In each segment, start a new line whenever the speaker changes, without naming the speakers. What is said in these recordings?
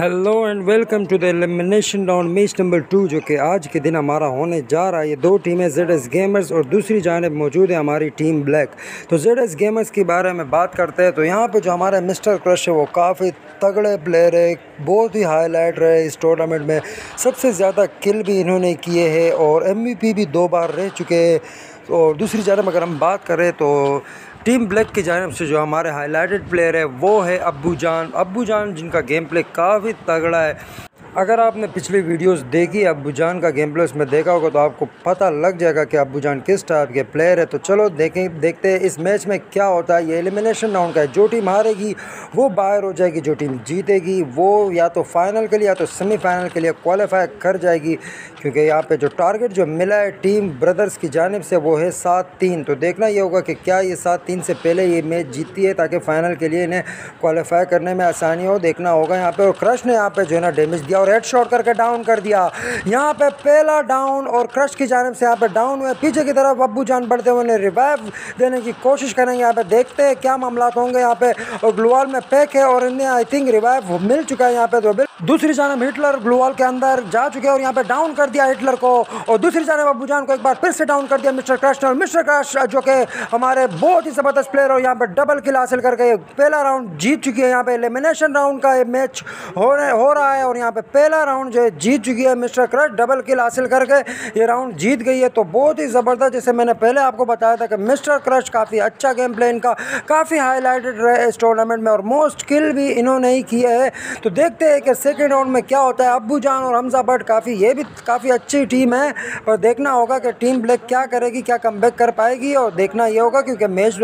Hello and welcome to the elimination round match number two जो कि आज के दिन हमारा होने जा रहा है। ये दो टीमें जेड एस गेमर्स और दूसरी जानब मौजूद है हमारी टीम ब्लैक तो जेड एस गेमर्स के बारे में बात करते हैं तो यहाँ पे जो हमारे मिस्टर क्रश है, वो काफ़ी तगड़े प्लेयर है, बहुत ही हाईलाइट रहे इस टूर्नामेंट में। सबसे ज़्यादा किल भी इन्होंने किए हैं और एम भी दो बार रह चुके हैं। और दूसरी जानब अगर हम बात करें तो टीम ब्लैक की जानब से जो हमारे हाईलाइटेड प्लेयर है, वो है अबू जान। अबू जान जिनका गेम प्ले काफ़ी तगड़ा है। अगर आपने पिछली वीडियोस देखी अबू जान का गेम प्ले उसमें देखा होगा तो आपको पता लग जाएगा कि अबू जान किस टाइप के प्लेयर है। तो चलो देखें, देखते हैं इस मैच में क्या होता है। ये एलिमिनेशन राउंड का है। जो टीम हारेगी, वो बाहर हो जाएगी, जो टीम जीतेगी, वो या तो फाइनल के लिए या तो सेमीफाइनल के लिए क्वालिफाई कर जाएगी। क्योंकि यहाँ पर जो टारगेट जो मिला है टीम ब्रदर्स की जानब से, वो है सात तीन तो देखना ये होगा कि क्या ये सात तीन से पहले ये मैच जीतती है, ताकि फ़ाइनल के लिए इन्हें क्वालिफाई करने में आसानी हो। देखना होगा यहाँ पर और क्रश ने यहाँ पर जो है ना डैमेज दिया और हेड शॉट करके डाउन कर दिया। यहाँ पे पहला डाउन और क्रश की जानब से यहाँ पे डाउन हुए। पीछे की तरफ़ अबू जान बढ़ते हुए उन्हें रिवाइव देने की कोशिश करेंगे। यहाँ पे देखते हैं क्या मामला होंगे यहाँ पे। और ग्लोवाल में पैक है और इन्हें आई थिंक रिवाइव मिल चुका है यहाँ पे। तो दूसरी जानब हिटलर ग्लोवाल के अंदर जा चुके हैं और यहाँ पे डाउन कर दिया हिटलर को। और दूसरी जानब अबू जान को एक बार फिर से डाउन कर दिया मिस्टर क्रश ने। और मिस्टर क्रश, जो कि हमारे बहुत ही ज़बरदस्त प्लेयर और यहाँ पे डबल किल हासिल करके पहला राउंड जीत चुकी है। यहाँ पे एलिमिनेशन राउंड का ये मैच हो रहा, है और यहाँ पे पहला राउंड जो है जीत चुकी है मिस्टर क्रश। डबल किल हासिल करके ये राउंड जीत गई है। तो बहुत ही ज़बरदस्त, जैसे मैंने पहले आपको बताया था कि मिस्टर क्रश काफ़ी अच्छा गेम प्ले इनका काफ़ी हाईलाइटेड रहे इस टूर्नामेंट में और मोस्ट किल भी इन्होंने ही किए हैं। तो देखते हैं कि सेकेंड राउंड में क्या होता है? अबू जान और हमजा भट्ट काफ़ी, ये भी काफ़ी अच्छी टीम है और देखना होगा कि टीम ब्लैक क्या करेगी, क्या कम कर पाएगी और देखना ये होगा क्योंकि मैच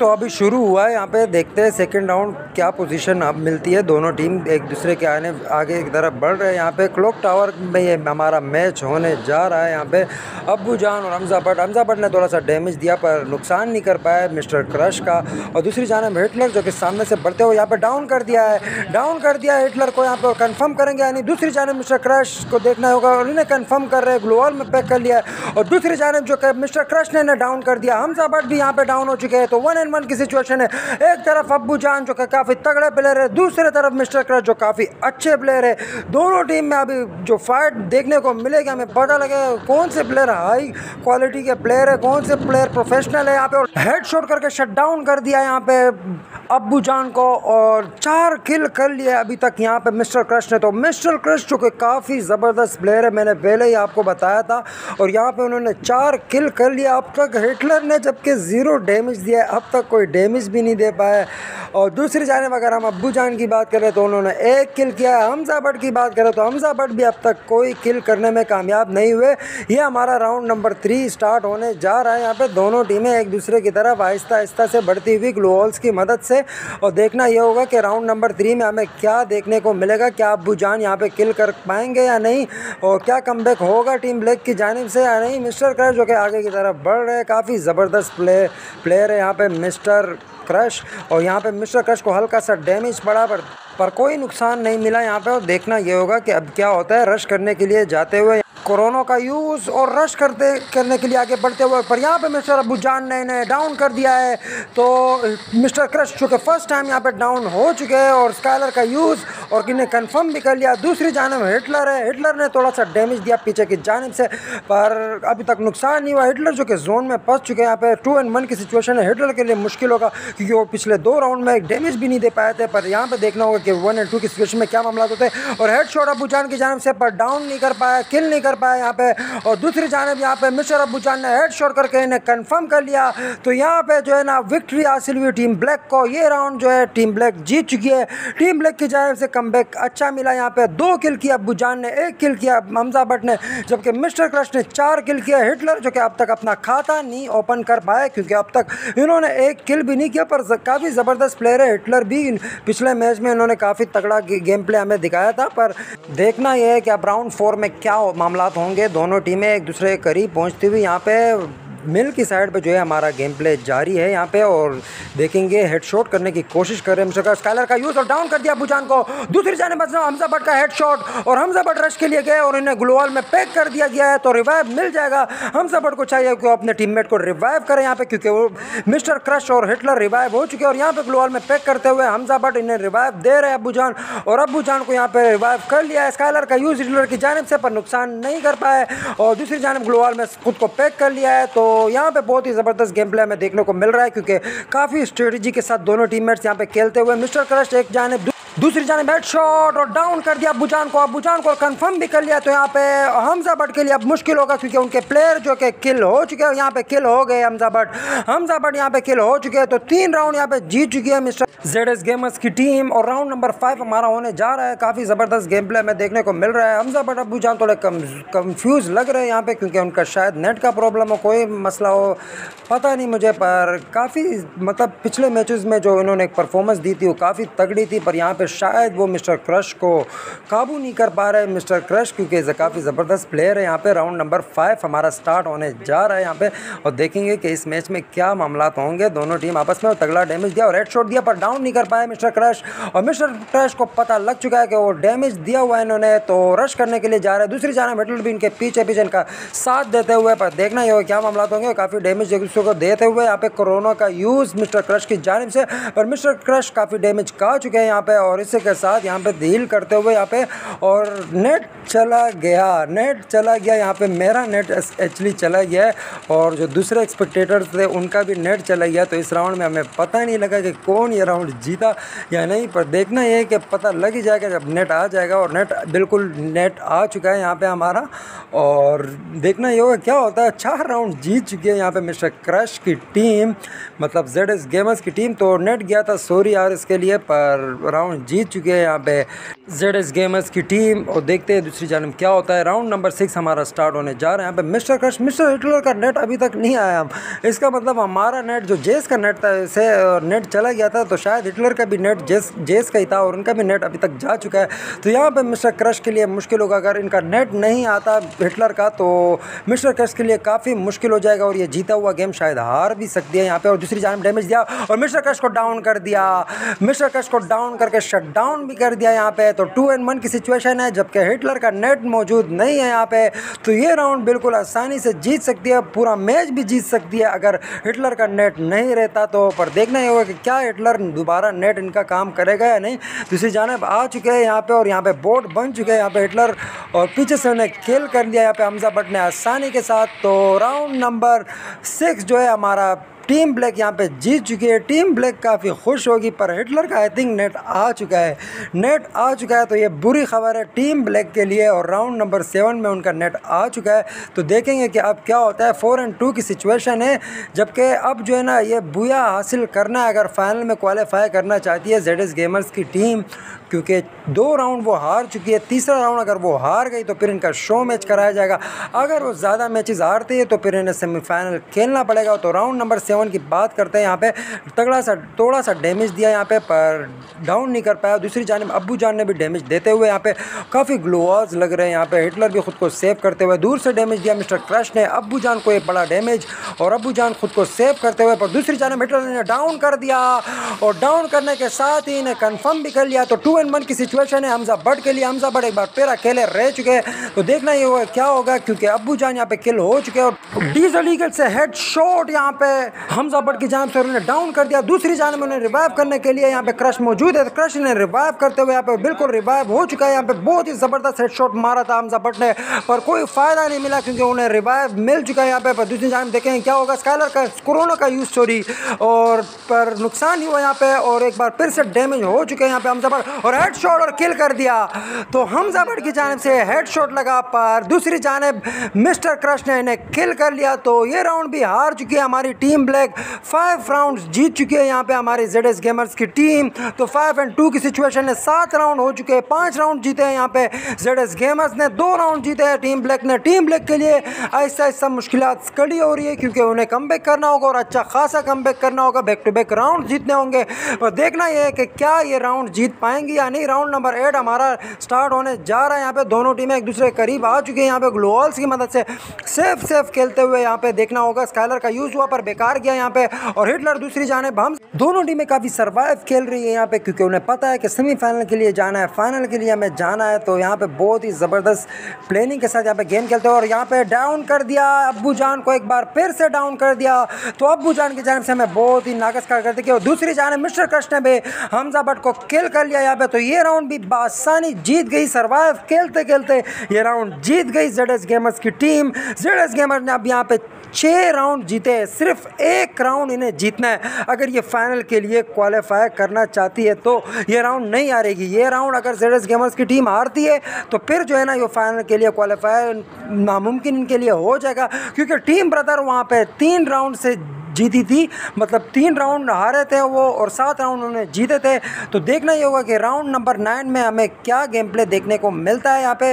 तो अभी शुरू हुआ है, यहाँ पे देखते हैं सेकंड राउंड क्या पोजीशन अब मिलती है। दोनों टीम एक दूसरे के आने, आगे की तरफ़ बढ़ रहे हैं। यहाँ पे क्लॉक टावर में ये हमारा मैच होने जा रहा है। यहाँ पे अबू जान और हमजा भट्ट हमजा भट्ट ने थोड़ा सा डैमेज दिया पर नुकसान नहीं कर पाया मिस्टर क्रश का। और दूसरी जानब हिटलर, जो कि सामने से बढ़ते हुए यहाँ पे डाउन कर दिया है। डाउन कर दिया है हिटलर को, यहाँ पर कन्फर्म करेंगे, यानी दूसरी जानब मिस्टर क्रश को देखना होगा और इन्हें कन्फर्म कर रहे हैं ग्लोअल में पैक कर लिया है। और दूसरी जानब जो मिस्टर क्रश ने डाउन कर दिया। हमजा भट्ट भी यहाँ पे डाउन हो चुके हैं तो वन एंड वन की सिचुएशन है। एक तरफ़ अब्बू जान जो काफ़ी तगड़े प्लेयर है, दूसरे तरफ़ मिस्टर क्रश जो काफ़ी अच्छे प्लेयर है। दोनों टीम में अभी जो फाइट देखने को मिलेगा, हमें पता लगेगा कौन से प्लेयर हाई क्वालिटी के प्लेयर है, कौन से प्लेयर प्रोफेशनल है यहाँ पे। और हेड शॉट करके शट डाउन कर दिया यहाँ पे अब्बू जान को और चार किल कर लिए अभी तक यहाँ पे मिस्टर क्रश ने। तो मिस्टर क्रश जो कि काफ़ी ज़बरदस्त प्लेयर है, मैंने पहले ही आपको बताया था। और यहाँ पे उन्होंने चार किल कर लिया। अब तक हिटलर ने जबकि ज़ीरो डैमेज दिया है, अब तक कोई डैमेज भी नहीं दे पाया और दूसरी जानब अगर हम अब्बू जान की बात करें तो उन्होंने एक किल किया है। हमजा भट्ट की बात करें तो हमजा भट्ट भी अब तक कोई किल करने में कामयाब नहीं हुए। ये हमारा राउंड नंबर थ्री स्टार्ट होने जा रहा है। यहाँ पे दोनों टीमें एक दूसरे की तरफ़ आहिस्ता आहिस्ता से बढ़ती हुई ग्लोवल्स की मदद से। और देखना यह होगा कि राउंड नंबर थ्री में हमें क्या देखने को मिलेगा, क्या अब्बू जान यहाँ पे किल कर पाएँगे या नहीं। और क्या कम होगा टीम ब्लैक की जानब से या नहीं मिस्टर कर जो कि आगे की तरफ़ बढ़ रहे हैं, काफ़ी ज़बरदस्त प्ले प्लेयर है यहाँ पे मिस्टर क्रश और यहाँ पे मिस्टर क्रश को हल्का सा डैमेज पड़ा, पर पर कोई नुकसान नहीं मिला यहाँ पे और देखना ये होगा कि अब क्या होता है, रश करने के लिए जाते हुए कोरोना का यूज़ और रश करते, करने के लिए आगे बढ़ते हुए, पर यहाँ पे मिस्टर अबू जान ने इन्हें डाउन कर दिया है। तो मिस्टर क्रश, चूँकि फ़र्स्ट टाइम यहाँ पे डाउन हो चुके हैं और स्काइलर का यूज़ और इन्हें कंफर्म भी कर लिया। दूसरी जानब हिटलर है। हिटलर ने थोड़ा सा डैमेज दिया पीछे की जानब से, पर अभी तक नुकसान नहीं हुआ। हिटलर जो कि जोन में फंस चुके हैं, यहाँ पे टू एंड वन की सिचुएशन है। हिटलर के लिए मुश्किल होगा, क्योंकि वो पिछले दो राउंड में एक डैमेज भी नहीं दे पाए थे, पर यहाँ पर देखना होगा कि वन एंड टू की सिचुएशन में क्या मामला होते हैं। और हेड शॉट अबू जान की जानब से, पर डाउन नहीं कर पाया किल नहीं कर पाया यहाँ पे और दूसरी जानब यहाँ पे मिस्टर अबू जान ने हेड शॉट करके इन्हें कन्फर्म कर लिया। तो यहाँ पे जो है ना विक्ट्री हासिल हुई टीम ब्लैक को। ये राउंड जो है टीम ब्लैक जीत चुकी है। टीम ब्लैक की जानब से कम अच्छा मिला यहाँ पे। दो किल किया अबू जान ने, एक किल किया हमजा भट्ट ने, जबकि मिस्टर क्रश ने चार किल किया हिटलर, जो कि अब तक अपना खाता नहीं ओपन कर पाए, क्योंकि अब तक इन्होंने एक किल भी नहीं किया, पर काफ़ी ज़बरदस्त प्लेयर है हिटलर भी। पिछले मैच में इन्होंने काफ़ी तगड़ा गेम प्ले हमें दिखाया था, पर देखना यह है कि अब राउंड फोर में क्या मामला होंगे दोनों टीमें एक दूसरे के करीब पहुँचती हुई यहाँ पे मिल की साइड पे जो है हमारा गेम प्ले जारी है यहाँ पे और देखेंगे हेड शॉट करने की कोशिश कर रहे हैं स्काइलर का यूज़ और डाउन कर दिया बुजान को। दूसरी जाने बचना हमजा भट्ट का हेड शॉट और हमजा भट्ट रश के लिए गए और इन्हें ग्लोवाल में पैक कर दिया गया है तो रिवाइव मिल जाएगा। हमजा भट्ट को चाहिए कि वो अपने टीममेट को रिवाइव करें यहाँ पे, क्योंकि वो मिस्टर क्रश और हिटलर रिवाइव हो चुके हैं और यहाँ पे ग्लोवाल में पैक करते हुए हमजा भट्ट इन्हें रिवाइव दे रहे हैं अबू जान और अबू जान को यहाँ पे रिवाइव कर लिया है। स्काइलर का यूज़ हिटलर की जानब से, पर नुकसान नहीं कर पाए और दूसरी जानब ग्लोवाल में खुद को पैक कर लिया है तो यहाँ पे बहुत ही ज़बरदस्त गेम प्ले हमें देखने को मिल रहा है, क्योंकि काफ़ी स्ट्रेटजी के साथ दोनों टीममेट्स यहाँ पे खेलते हुए मिस्टर क्रश, एक जानब दूसरी जाने बैट शॉट और डाउन कर दिया बुजान को। अब बुजान को कंफर्म भी कर लिया तो यहाँ पे हमजा भट्ट के लिए अब मुश्किल होगा क्योंकि उनके प्लेयर जो कि किल हो चुके हैं यहाँ पे किल हो गए हमजा भट्ट। हमजा भट्ट यहाँ पे किल हो चुके हैं तो तीन राउंड यहाँ पे जीत चुकी है मिस्टर जेड एस गेमर्स की टीम और राउंड नंबर फाइव हमारा होने जा रहा है। काफ़ी ज़बरदस्त गेम प्ले हमें देखने को मिल रहा है। हमजा भट्ट अबू जान थोड़े कम कन्फ्यूज़ लग रहे हैं यहाँ पे क्योंकि उनका शायद नेट का प्रॉब्लम हो, कोई मसला हो, पता नहीं मुझे, पर काफ़ी मतलब पिछले मैचेस में जो इन्होंने परफॉर्मेंस दी थी वो काफ़ी तगड़ी थी, पर यहाँ पे शायद वो मिस्टर क्रश को काबू नहीं कर पा रहे। मिस्टर क्रश, क्योंकि काफ़ी ज़बरदस्त प्लेयर है यहाँ पे। राउंड नंबर फाइव हमारा स्टार्ट होने जा रहा है यहाँ पे। और देखेंगे कि इस मैच में क्या मामला होंगे। दोनों टीम आपस में तगड़ा डैमेज दिया और रेड शॉट दिया, पर डाउन नहीं कर पाए मिस्टर क्रश। और मिस्टर क्रश को पता लग चुका है कि वो डैमेज दिया हुआ है इन्होंने तो रश करने के लिए जा रहे हैं। दूसरी जाना मेटल भी इनके पीछे पीछे इनका साथ देते हुए, पर देखना ही होगा क्या मामला होंगे। काफ़ी डैमेज एक दूसरे को देते हुए यहाँ पे कोरोना का यूज़ मिस्टर क्रश की जानब से। पर मिस्टर क्रश काफ़ी डैमेज का चुके हैं यहाँ पे और इसी के साथ यहाँ पे डील करते हुए यहाँ पे और नेट चला गया, नेट चला गया, यहाँ पे मेरा नेट एक्चुअली चला गया और जो दूसरे एक्सपेक्टेटर्स थे, उनका भी नेट चला गया। तो इस राउंड में हमें पता नहीं लगा कि कौन ये राउंड जीता या नहीं, पर देखना ये कि पता लग ही जाएगा जब नेट आ जाएगा और नेट बिल्कुल नेट आ चुका है यहाँ पे हमारा। और देखना ये होगा क्या होता है, चार राउंड जीत चुकी है यहाँ पे मिस्टर क्रश की टीम मतलब जेड एस गेमर्स की टीम। तो नेट गया था सॉरी यार इसके लिए, पर राउंड जीत चुके हैं यहाँ पे जेड एस गेमर्स की टीम और देखते हैं दूसरी जानब क्या होता है। राउंड नंबर सिक्स हमारा स्टार्ट होने जा रहे हैं। यहाँ पे मिस्टर क्रश मिस्टर हिटलर का नेट अभी तक नहीं आया। इसका मतलब हमारा नेट जो जेस का नेट था, इसे नेट चला गया था तो शायद हिटलर का भी नेट जेस जेस का ही था और उनका भी नेट अभी तक जा चुका है। तो यहाँ पर मिस्टर क्रश के लिए मुश्किल होगा। अगर इनका नेट नहीं आता हिटलर का तो मिस्टर क्रश के लिए काफ़ी मुश्किल हो जाएगा और ये जीता हुआ गेम शायद हार भी सकती है यहाँ पे और दूसरी जानब डैमेज दिया और मिस्टर क्रश को डाउन कर दिया। मिस्टर क्रश को डाउन करके शट डाउन भी कर दिया यहाँ पे तो टू एंड वन की सिचुएशन है, जबकि हिटलर का नेट मौजूद नहीं है यहाँ पे तो ये राउंड बिल्कुल आसानी से जीत सकती है, पूरा मैच भी जीत सकती है, अगर हिटलर का नेट नहीं रहता तो पर देखना ही होगा कि क्या हिटलर दोबारा नेट इनका काम करेगा या नहीं। दूसरी जानब आ चुके हैं यहाँ पे और यहाँ पे बोर्ड बन चुके हैं यहाँ पे हिटलर और पीछे से उन्हें खेल कर लिया यहाँ पे हमजा भट्ट ने आसानी के साथ। तो राउंड नंबर सिक्स जो है हमारा टीम ब्लैक यहाँ पे जीत चुकी है। टीम ब्लैक काफ़ी खुश होगी, पर हिटलर का आई थिंक नेट आ चुका है। नेट आ चुका है तो ये बुरी खबर है टीम ब्लैक के लिए और राउंड नंबर सेवन में उनका नेट आ चुका है। तो देखेंगे कि अब क्या होता है। फोर एंड टू की सिचुएशन है, जबकि अब जो है ना, ये बुया हासिल करना है अगर फाइनल में क्वालिफाई करना चाहती है जेड गेमर्स की टीम। क्योंकि दो राउंड वो हार चुकी है, तीसरा राउंड अगर वो हार गई तो फिर इनका शो मैच कराया जाएगा। अगर वो ज़्यादा मैचेस हारती है तो फिर इन्हें सेमीफाइनल खेलना पड़ेगा। तो राउंड नंबर सेवन की बात करते हैं। यहाँ पे तगड़ा सा, थोड़ा सा डैमेज दिया यहाँ पे, पर डाउन नहीं कर पाया। दूसरी जानब अबू जान ने भी डैमेज देते हुए यहाँ पे काफ़ी ग्लोअर्स लग रहे हैं। यहाँ पे हिटलर भी खुद को सेव करते हुए दूर से डैमेज दिया। मिस्टर क्रश ने अबू जान को एक बड़ा डैमेज और अबू जान खुद को सेव करते हुए, पर दूसरी जानब हिटलर ने डाउन कर दिया। और डाउन करने के साथ ही इन्हें कन्फर्म भी कर लिया। तो टू एंड वन की सिचुएशन है, हमजा बट के लिए, हमजा बट एक बार फिर अकेले रह चुके हैं। तो देखना ही होगा, क्या होगा, क्योंकि अबू जान यहाँ पे किल हो चुके और डीजल ईगल से हेड शॉट यहाँ पे हमजा बट की जानब से उन्होंने डाउन कर दिया। दूसरी जानब में उन्हें रिवाइव करने के लिए यहाँ पे क्रश मौजूद है। क्रश ने रिवाइव करते हुए यहाँ पे बिल्कुल रिवाइव हो चुका है। यहाँ पे बहुत ही ज़बरदस्त हेड शॉट मारा था हमजा बट ने, पर कोई फ़ायदा नहीं मिला क्योंकि उन्हें रिवाइव मिल चुका है यहाँ पे। दूसरी जानब देखें, क्या होगा स्काइलर का कोरोना का यूज़ सॉरी और पर नुकसान ही हुआ यहाँ पे और एक बार फिर से डैमेज हो चुके हैं यहाँ पे हमजा बट और हेड शॉट और किल कर दिया। तो हमजा बट की जानब से हेड शॉट लगा पर दूसरी जानब मिस्टर क्रश ने इन्हें किल कर लिया। तो ये राउंड भी हार चुकी है हमारी टीम ब्लैक फाइव राउंड जीत चुकी है यहाँ पे हमारी जेड गेमर्स की टीम तो फाइव एंड टू की सिचुएशन है सात राउंड हो चुके हैं। पाँच राउंड जीते हैं यहाँ पे जेड गेमर्स ने। दो राउंड जीते हैं टीम ब्लैक ने। टीम ब्लैक के लिए ऐसा ऐसा मुश्किल कड़ी हो रही है क्योंकि उन्हें कम करना होगा और अच्छा खासा कम करना होगा। बैक टू बैक राउंड जीतने होंगे। और देखना यह है कि क्या ये राउंड जीत पाएँगे दिया नहीं राउंड नंबर एट हमारा स्टार्ट होने जा रहा है। यहाँ पे दोनों टीमें एक दूसरे के करीब आ चुकी हैं। यहाँ पे ग्लोअल्स की मदद से सेफ़ सेफ़ खेलते हुए यहाँ पे देखना होगा। स्काइलर का यूज़ हुआ पर बेकार गया यहाँ पे और हिटलर दूसरी जाने हम दोनों टीमें काफ़ी सर्वाइव खेल रही है यहाँ पे क्योंकि उन्हें पता है कि सेमीफाइनल के लिए जाना है। फाइनल के लिए हमें जाना है तो यहाँ पे बहुत ही ज़बरदस्त प्लानिंग के साथ यहाँ पे गेम खेलते हैं और यहाँ पे डाउन कर दिया अबू जान को एक बार फिर से डाउन कर दिया। तो अबू जान की जानब से हमें बहुत ही नाकस कर करते और दूसरी जाने मिस्टर कृष्ण भी हमजा भट्ट को किल कर लिया। यहाँ पे तो ये राउंड भी बासानी जीत गई सर्वाइव खेलते खेलते ये राउंड जीत गई जेड गेमर्स की टीम जेड गेमर्स ने अब यहाँ पे छः राउंड जीते हैं। सिर्फ़ एक राउंड इन्हें जीतना है। अगर ये फाइनल के लिए क्वालिफाई करना चाहती है तो ये राउंड नहीं हारेगी। ये राउंड अगर जेड गेमर्स की टीम हारती है तो फिर जो है ना, ये फाइनल के लिए क्वालिफाई नामुमकिन इनके लिए हो जाएगा। क्योंकि टीम ब्रदर वहाँ पर तीन राउंड से जीती थी। मतलब तीन राउंड हारे थे वो और सात राउंड उन्होंने जीते थे। तो देखना ही होगा कि राउंड नंबर नाइन में हमें क्या गेम प्ले देखने को मिलता है यहाँ पे।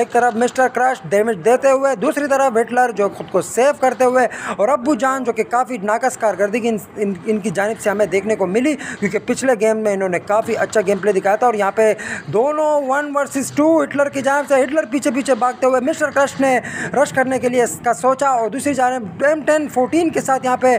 एक तरफ़ मिस्टर क्रश डैमेज देते हुए दूसरी तरफ़ हिटलर जो खुद को सेव करते हुए और अबू जान जो कि काफ़ी नाकस कारकर्दगी इन, इन, इनकी जानब से हमें देखने को मिली क्योंकि पिछले गेम में इन्होंने काफ़ी अच्छा गेम प्ले दिखाया था और यहाँ पे दोनों वन वर्सेस टू हिटलर की जानब से हिटलर पीछे पीछे भागते हुए मिस्टर क्रश ने रश करने के लिए इसका सोचा और दूसरी जानब एम टेन फोर्टीन के साथ यहाँ पे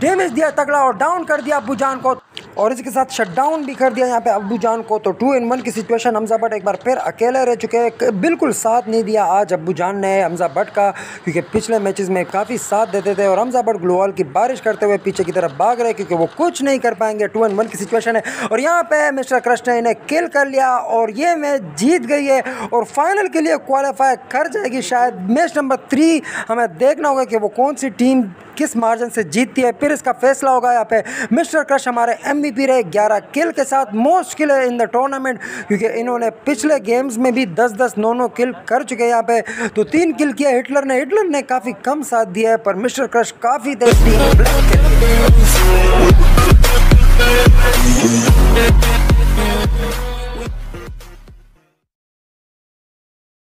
डैमेज दिया तगड़ा और डाउन कर दिया अबू जान को। और इसके साथ शट डाउन भी कर दिया यहाँ पे अबू जान को। तो टू इन वन की सिचुएशन हमजा भट्ट एक बार फिर अकेले रह चुके हैं। बिल्कुल साथ नहीं दिया आज अबू जान ने हमजा भट्ट का, क्योंकि पिछले मैचेस में काफ़ी साथ देते थे। और हमजा भट्ट ग्लोअल की बारिश करते हुए पीछे की तरफ़ भाग रहे, क्योंकि वो कुछ नहीं कर पाएँगे। टू इन वन की सिचुएशन है। और यहाँ पे मिस्टर क्रश ने किल कर लिया और ये मैच जीत गई है। और फाइनल के लिए क्वालिफाई कर जाएगी शायद। मैच नंबर थ्री हमें देखना होगा कि वो कौन सी टीम किस मार्जिन से जीतती है, फिर इसका फैसला होगा यहाँ पे। मिस्टर क्रश हमारे एम रहे, ग्यारह किल के साथ most kill in the tournament, क्योंकि इन्होंने पिछले गेम्स में भी दस दस नौ नौ किल कर चुके हैं यहाँ पे। तो तीन किल किया हिटलर ने हिटलर ने काफ़ी कम साथ दिया है, पर मिस्टर क्रश काफ़ी देर टीम